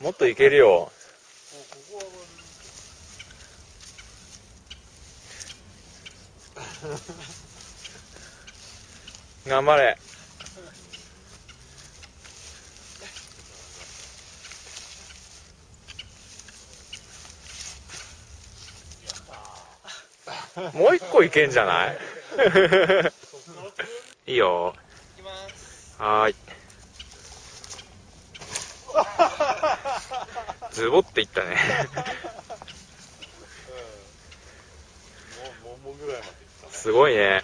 もっといけるよ。頑張れ。もう一個いけんじゃない？いいよ。はーい。ズボっていったね。もう、ももぐらいまで。すごいね。